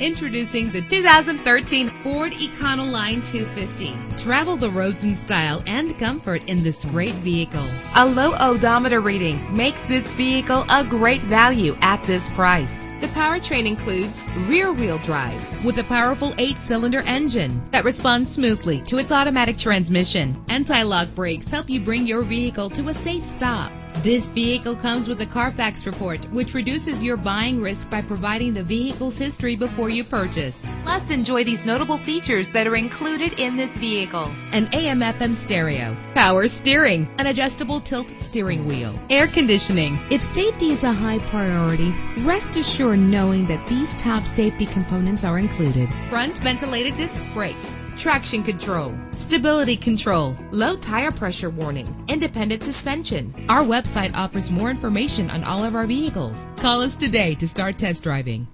Introducing the 2013 Ford Econoline 250. Travel the roads in style and comfort in this great vehicle. A low odometer reading makes this vehicle a great value at this price. The powertrain includes rear-wheel drive with a powerful eight-cylinder engine that responds smoothly to its automatic transmission. Anti-lock brakes help you bring your vehicle to a safe stop. This vehicle comes with a Carfax report, which reduces your buying risk by providing the vehicle's history before you purchase. Plus, enjoy these notable features that are included in this vehicle. An AM FM stereo, power steering, an adjustable tilt steering wheel, air conditioning. If safety is a high priority, rest assured knowing that these top safety components are included. Front ventilated disc brakes, traction control, stability control, low tire pressure warning, independent suspension. Our website offers more information on all of our vehicles. Call us today to start test driving.